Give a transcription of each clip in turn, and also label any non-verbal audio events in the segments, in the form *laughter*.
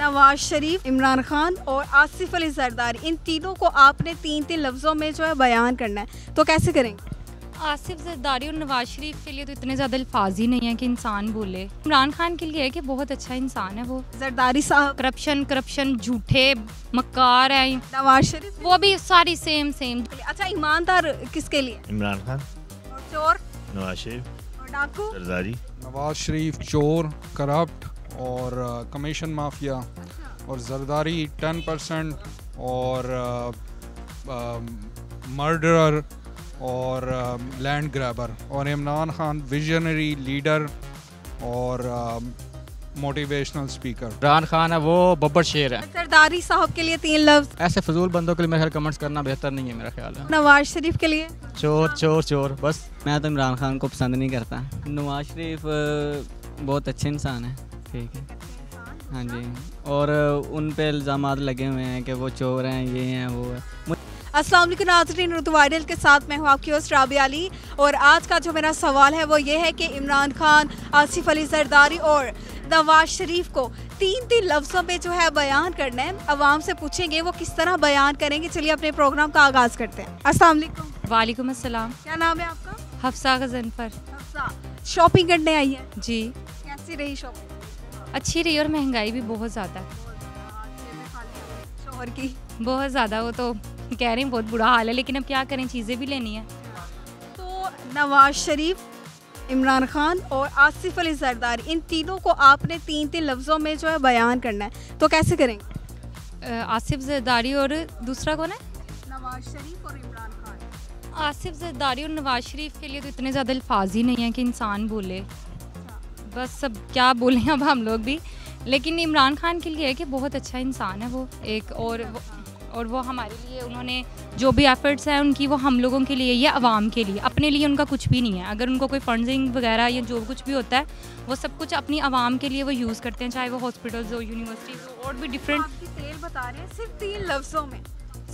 नवाज़ शरीफ इमरान खान और आसिफ अली जरदारी इन तीनों को आपने तीन तीन लफ्ज़ों में जो है बयान करना है। तो कैसे करेंगे? आसिफ जरदारी और नवाज़ शरीफ के लिए तो इतने ज़्यादा अल्फाज ही नहीं है कि इंसान बोले। इमरान खान के लिए है कि बहुत अच्छा इंसान है वो। जरदारी साहब। करप्शन करप्शन झूठे मक्कार है। नवाज़ शरीफ। वो भी सारी सेम सेम अच्छा ईमानदार किसके लिए? इमरान खान। और चोर? नवाज़ शरीफ। और डाकू? जरदारी नवाज़ शरीफ चोर करप्ट और कमीशन माफिया और जरदारी टेन परसेंट और मर्डरर और लैंड ग्रैबर और इमरान खान विजनरी लीडर और मोटिवेशनल स्पीकर। इमरान खान है वो बब्बर शेर है। सरदारी साहब के लिए तीन लफ्ज। ऐसे फजूल बंदों के लिए मेरे ख्याल कमेंट्स करना बेहतर नहीं है मेरा ख्याल है। नवाज़ शरीफ के लिए। चोर चोर चोर बस। मैं तो इमरान खान को पसंद नहीं करता। नवाज़ शरीफ बहुत अच्छे इंसान है। ठीक है। हाँ जी। और उन पे इल्ज़ाम लगे हुए हैं कि वो चोर हैं ये हैं वो है। वालेकुम नाजरीन उर्दू वायरल के साथ मैं हूँ आपकी होस्ट राबिया अली। और आज का जो मेरा सवाल है वो ये है कि इमरान खान आसिफ अली जरदारी और नवाज़ शरीफ को तीन तीन लफ्ज़ों में जो है बयान करना है। अवाम से पूछेंगे वो किस तरह बयान करेंगे। चलिए अपने प्रोग्राम का आगाज़ करते हैं। अस्सलाम वालेकुम। वालेकुम अस्सलाम। क्या नाम है आपका? हफ्सा गजनफर हफ्सा। शॉपिंग करने आई है? जी। कैसी रही शॉपिंग? अच्छी रही और महँगाई भी बहुत ज़्यादा शोहर की। बहुत ज़्यादा वो तो कह रहे हैं बहुत बुरा हाल है लेकिन अब क्या करें चीज़ें भी लेनी है। तो नवाज़ शरीफ इमरान खान और आसिफ अली जरदारी इन तीनों को आपने तीन तीन लफ्ज़ों में जो है बयान करना है तो कैसे करेंगे? आसिफ जरदारी और दूसरा कौन है? नवाज़ शरीफ और इमरान खान। आसिफ जरदारी और नवाज़ शरीफ के लिए तो इतने ज़्यादा अल्फाज ही नहीं है कि इंसान बोले। बस सब क्या बोलें अब हम लोग भी। लेकिन इमरान खान के लिए है कि बहुत अच्छा इंसान है वो एक और वो, और वो हमारे लिए उन्होंने जो भी एफर्ट्स हैं उनकी वो हम लोगों के लिए या आवाम के लिए। अपने लिए उनका कुछ भी नहीं है। अगर उनको कोई फंडिंग वगैरह या जो कुछ भी होता है वो सब कुछ अपनी आवाम के लिए वो यूज़ करते हैं चाहे वो हॉस्पिटल्स हो यूनिवर्सिटीज़ हो और भी डिफरेंट सेल बता रहे हैं सिर्फ़ तीन लफ्ज़ों में।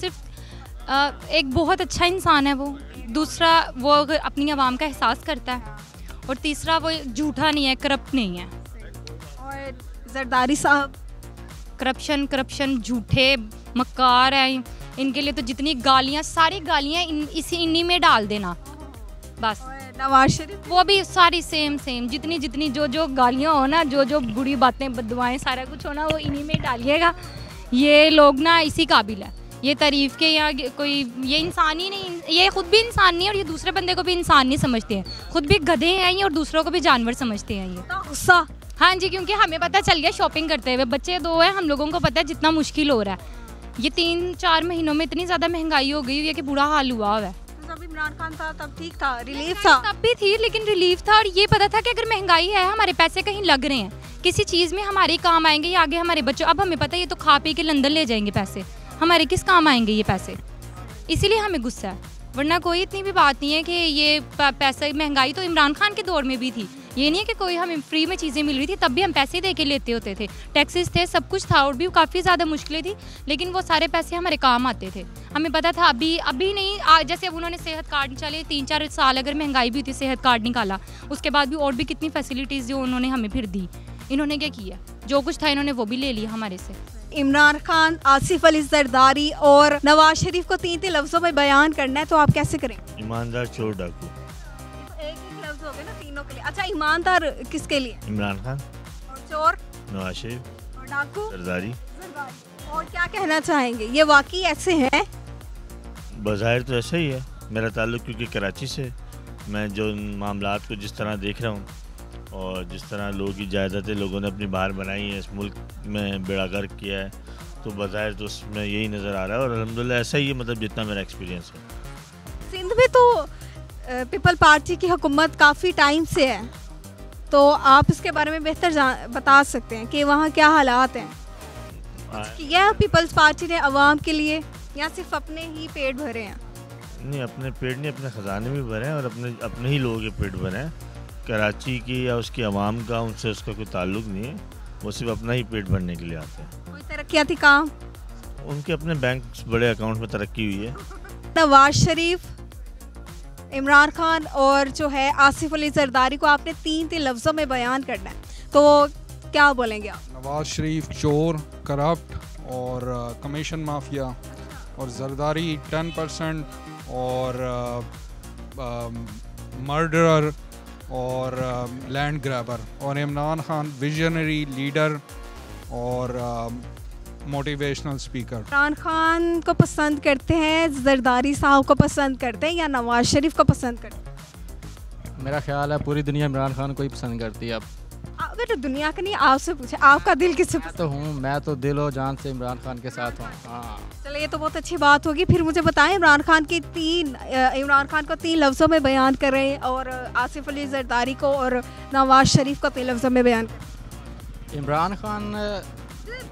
सिर्फ़ एक बहुत अच्छा इंसान है वो। दूसरा वो अगर अपनी आवाम का एहसास करता है और तीसरा वो झूठा नहीं है करप्ट नहीं है। और जरदारी साहब? करप्शन करप्शन झूठे मक्कार हैं। इनके लिए तो जितनी गालियाँ सारी गालियाँ इन इसी इन्हीं में डाल देना। बस। नवाज़ शरीफ? वो भी सारी सेम सेम जितनी जितनी जो जो गालियाँ हो ना जो जो बुरी बातें बदवाएँ सारा कुछ हो ना वो इन्हीं में डालिएगा। ये लोग ना इसी काबिल है। ये तारीफ़ के या कोई ये इंसान ही नहीं ये खुद भी इंसान नहीं है और ये दूसरे बंदे को भी इंसान नहीं समझते हैं। खुद भी गधे हैं ये और दूसरों को भी जानवर समझते हैं ये। गुस्सा? हाँ जी क्योंकि हमें पता चल गया शॉपिंग करते हुए बच्चे दो हैं हम लोगों को पता है जितना मुश्किल हो रहा है। ये तीन चार महीनों में इतनी ज़्यादा महँगाई हो गई हुई है कि बुरा हाल हुआ हुआ है। तो जब इमरान खान था तब ठीक था रिलीफ था? तब भी थी लेकिन रिलीफ था और ये पता था कि अगर महँगाई है हमारे पैसे कहीं लग रहे हैं। किसी चीज़ में हमारे काम आएँगे या आगे हमारे बच्चों अब हमें पता है ये तो खा पी के लंदन ले जाएँगे पैसे। हमारे किस काम आएँगे ये पैसे? इसीलिए हमें गुस्सा है। वरना कोई इतनी भी बात नहीं है कि ये पैसा महँगाई तो इमरान खान के दौर में भी थी। ये नहीं है कि कोई हमें फ्री में चीज़ें मिल रही थी तब भी हम पैसे दे के लेते होते थे। टैक्सेस थे सब कुछ था और भी काफ़ी ज़्यादा मुश्किलें थी लेकिन वो सारे पैसे हमारे काम आते थे। हमें पता था अभी अभी नहीं आ, जैसे अब उन्होंने सेहत कार्ड चले तीन चार साल अगर महँगाई भी थी सेहत कार्ड निकाला उसके बाद भी और भी कितनी फैसिलिटीज़ जो उन्होंने हमें फिर दी। इन्होंने क्या किया? जो कुछ था इन्होंने वो भी ले लिया हमारे से। इमरान खान आसिफ अली जरदारी और नवाज़ शरीफ को तीन तीन लफ्जों में बयान करना है तो आप कैसे करें? ईमानदार चोर डाकू। एक एक लफ्ज हो गए ना तीनों के लिए। अच्छा ईमानदार किसके लिए? इमरान खान। और चोर? नवाज़ शरीफ। और डाकू? जरदारी जरदारी। और क्या कहना चाहेंगे? ये वाकई ऐसे है? बाज़ाहिर तो ऐसा ही है। मेरा ताल्लुक क्योंकि कराची से मैं जो मामला को जिस तरह देख रहा हूँ और जिस तरह लोगों की जायदादें लोगों ने अपनी बाहर बनाई हैं इस मुल्क में बेड़ागर किया है तो बाज़ाहिर तो उसमें यही नज़र आ रहा है और अलहमदिल्ला ऐसा ही है मतलब जितना मेरा एक्सपीरियंस है। सिंध में तो पीपल पार्टी की हुकूमत काफ़ी टाइम से है। तो आप इसके बारे में बेहतर बता सकते हैं कि वहाँ क्या हालात हैं। यह पीपल्स पार्टी ने आवाम के लिए या सिर्फ़ अपने ही पेट भरे हैं? नहीं अपने पेट नहीं अपने ख़जाने भी भरे हैं और अपने अपने ही लोगों के पेट भरे हैं। कराची की या उसकी आवाम का उनसे उसका कोई ताल्लुक नहीं है। वो सिर्फ़ अपना ही पेट भरने के लिए आते हैं। कोई तरक्याती काम उनके अपने बैंक बड़े अकाउंट में तरक्की हुई है। नवाज़ शरीफ इमरान खान और जो है आसिफ अली जरदारी को आपने तीन तीन लफ्ज़ों में बयान करना है। तो क्या बोलेंगे आप? नवाज़ शरीफ चोर करप्ट और कमीशन माफिया और जरदारी टेन परसेंट और मर्डरर और लैंड ग्रैबर और इमरान खान विजनरी लीडर और मोटिवेशनल स्पीकर इमरान खान को पसंद करते हैं जरदारी साहब को पसंद करते हैं या नवाज़ शरीफ को पसंद करते हैं? मेरा ख्याल है पूरी दुनिया इमरान खान को ही पसंद करती है अब। अगर तो दुनिया का नहीं आपसे पूछे आपका दिल किससे तो हूँ मैं तो दिल और जान से इमरान खान के साथ हूँ। हाँ। चलो ये तो बहुत अच्छी बात होगी। फिर मुझे बताएँ इमरान खान की तीन इमरान खान को तीन लफ्ज़ों में बयान करें और आसिफ अली जरदारी को और नवाज़ शरीफ को तीन लफ्ज़ों में बयान करें इमरान खान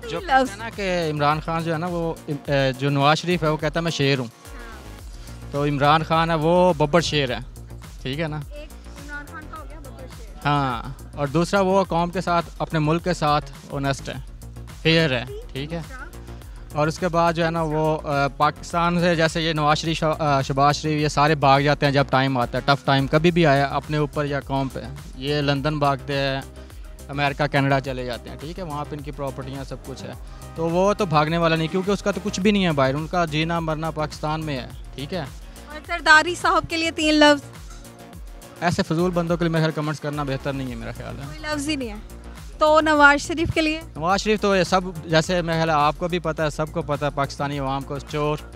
जो हैं ना कि इमरान खान जो है ना वो जो नवाज़ शरीफ है वो कहता है मैं शेर हूँ। तो इमरान खान है वो बब्बर शेर है। ठीक है ना? हो हाँ और दूसरा वो कौम के साथ अपने मुल्क के साथ ओनेस्ट है। फेयर है। ठीक है? और उसके बाद जो है ना वो पाकिस्तान से जैसे ये नवाज़ शरीफ शबाज शरीफ ये सारे भाग जाते हैं जब टाइम आता है टफ़ टाइम कभी भी आया अपने ऊपर या कौम पे। ये लंदन भागते हैं अमेरिका कनाडा चले जाते हैं ठीक है? वहाँ पे इनकी प्रॉपर्टियाँ सब कुछ है। तो वो तो भागने वाला नहीं क्योंकि उसका तो कुछ भी नहीं है बाहर। उनका जीना मरना पाकिस्तान में है ठीक है? और जरदारी साहब के लिए तीन लफ्ज़। ऐसे फजूल बंदों के लिए मेरे ख्याल कमेंट्स करना बेहतर नहीं है मेरा ख्याल है। कोई लफ्ज़ ही नहीं है। तो नवाज़ शरीफ के लिए? नवाज़ शरीफ तो ये सब जैसे मेरा ख्याल आपको भी पता है सबको पता है पाकिस्तानी अवाम को चोर।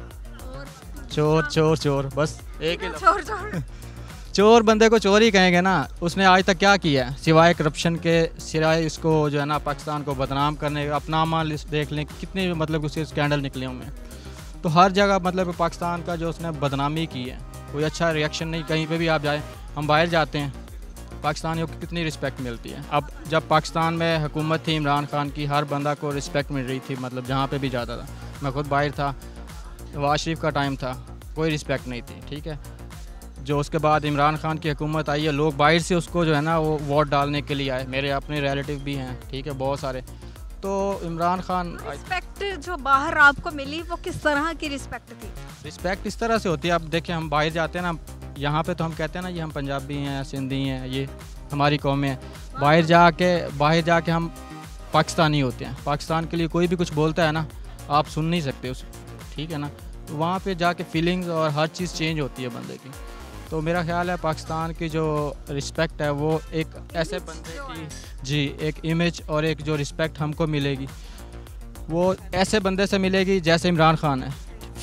चोर चोर चोर बस एक ही। छोड़ छोड़ *laughs* चोर बंदे को चोर ही कहेंगे ना। उसने आज तक क्या किया है? सिवाय करप्शन के सिवाय इसको जो है ना पाकिस्तान को बदनाम करने का अपना माल लिस्ट देख लें कितने मतलब उसके स्कैंडल निकले हुए हैं तो हर जगह मतलब पाकिस्तान का जो उसने बदनामी की है कोई अच्छा रिएक्शन नहीं कहीं पे भी आप जाए हम बाहर जाते हैं। पाकिस्तानियों को कितनी रिस्पेक्ट मिलती है। अब जब पाकिस्तान में हुकूमत थी इमरान खान की हर बंदा को रिस्पेक्ट मिल रही थी मतलब जहाँ पे भी जाता था। मैं खुद बाहर था नवाज़ शरीफ का टाइम था कोई रिस्पेक्ट नहीं थी ठीक है? जो उसके बाद इमरान खान की हुकूमत आई है लोग बाहर से उसको जो है ना वो वोट डालने के लिए आए। मेरे अपने रिलेटिव भी हैं ठीक है? बहुत सारे। तो इमरान खान रिस्पेक्ट जो बाहर आपको मिली वो किस तरह की रिस्पेक्ट थी? रिस्पेक्ट इस तरह से होती है। अब देखें हम बाहर जाते हैं ना यहाँ पे तो हम कहते हैं ना ये हम पंजाबी हैं सिंधी हैं ये हमारी कौमें हैं। बाहर जाके बाहर जाके हम पाकिस्तानी होते हैं। पाकिस्तान के लिए कोई भी कुछ बोलता है ना आप सुन नहीं सकते उसे। ठीक है ना? तो वहाँ पे जाके फीलिंग्स और हर चीज़ चेंज होती है बंदे की। तो मेरा ख्याल है पाकिस्तान की जो रिस्पेक्ट है वो एक ऐसे बंदे की जी एक इमेज और एक जो रिस्पेक्ट हमको मिलेगी। वो ऐसे बंदे से मिलेगी जैसे इमरान खान है।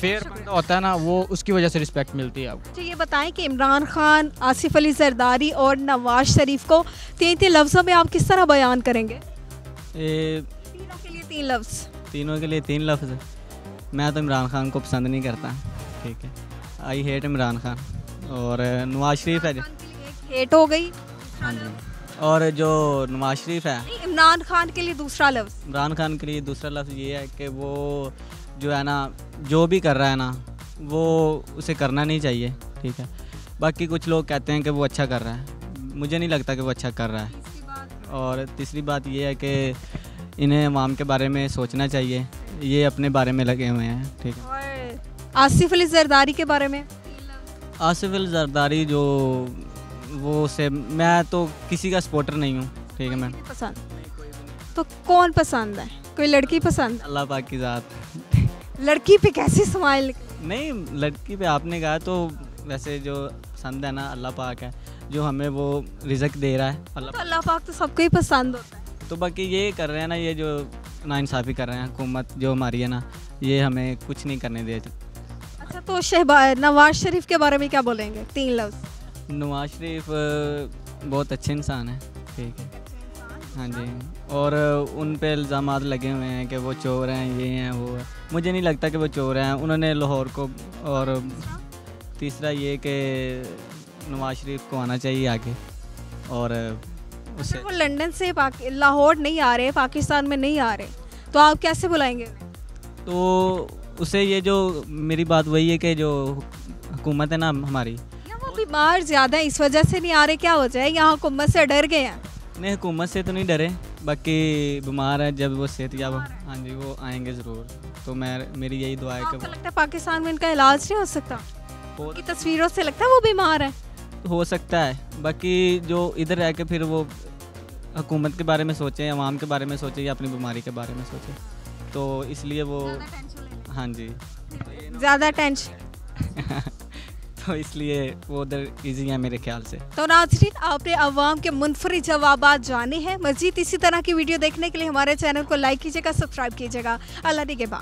फेयर बंदा होता है ना वो उसकी वजह से रिस्पेक्ट मिलती है आपको। ये बताएँ कि इमरान खान आसिफ अली जरदारी और नवाज़ शरीफ को तीन तीन लफ्ज़ों में आप किस तरह बयान करेंगे? तीनों के लिए तीन लफ्ज़। तीनों के लिए तीन लफ्ज़। मैं तो इमरान खान को पसंद नहीं करता। ठीक है। I hate Imran Khan. और नवाज़ शरीफ है हेट हो गई। हाँ जी। और जो नवाज़ शरीफ है। इमरान खान के लिए दूसरा लफ्ज़। इमरान खान के लिए दूसरा लफ्ज़ ये है कि वो जो है ना जो भी कर रहा है ना वो उसे करना नहीं चाहिए ठीक है? बाकी कुछ लोग कहते हैं कि वो अच्छा कर रहा है। मुझे नहीं लगता कि वो अच्छा कर रहा है। और तीसरी बात ये है कि इन्हें अवाम के बारे में सोचना चाहिए। ये अपने बारे में लगे हुए हैं ठीक है? और आसिफ अली जरदारी के बारे में? आसिफ अल जरदारी जो वो से मैं तो किसी का सपोर्टर नहीं हूँ ठीक है मैम? पसंद। तो कौन पसंद है? कोई लड़की पसंद? अल्लाह पाक की ज़ात। लड़की पे कैसी स्माइल नहीं लड़की पे आपने कहा तो वैसे जो पसंद है ना अल्लाह पाक है जो हमें वो रिजक दे रहा है अल्लाह तो अल्लाह पाक तो सबको ही पसंद होता है। तो बाकी ये कर रहे हैं ना ये जो नाइंसाफ़ी कर रहे हैं हुकूमत जो हमारी है ना ये हमें कुछ नहीं करने दे अच्छा तो शहबा नवाज़ शरीफ के बारे में क्या बोलेंगे? तीन लफ्ज़। नवाज़ शरीफ बहुत अच्छे इंसान है ठीक है। हाँ जी। और उन पे इल्ज़ाम लगे हुए हैं कि वो चोर हैं ये हैं वो है। मुझे नहीं लगता कि वो चोर हैं। उन्होंने लाहौर को और तीसरा ये कि नवाज़ शरीफ को आना चाहिए आगे। और उससे अच्छा वो लंदन से लाहौर नहीं आ रहे पाकिस्तान में नहीं आ रहे। तो आप कैसे बुलाएँगे? तो उसे ये जो मेरी बात वही है कि जो हुकूमत है ना हमारी। वो बीमार ज़्यादा है इस वजह से नहीं आ रहे क्या वजह है यहाँ हुकूमत से डर गए हैं। नहीं हुकूमत से तो नहीं डरे बाकी बीमार है जब वो सेहत याब हाँ। जी वो आएँगे ज़रूर। तो मैं मेरी यही दुआ है कि लगता है पाकिस्तान में इनका इलाज नहीं हो सकता? वो तस्वीरों से लगता है वो बीमार है? हो सकता है। बाकी जो इधर रह के फिर वो हुकूमत के बारे में सोचें आवाम के बारे में सोचें या अपनी बीमारी के बारे में सोचें तो इसलिए वो हाँ। जी। ज़्यादा टेंशन *laughs* तो इसलिए वो उधर ईजी है मेरे ख्याल से। तो नाजरीन, आपने अवाम के मुनफरी जवाब जाने हैं। मजीद इसी तरह की वीडियो देखने के लिए हमारे चैनल को लाइक कीजिएगा सब्सक्राइब कीजिएगा। अल्लाह निगेबान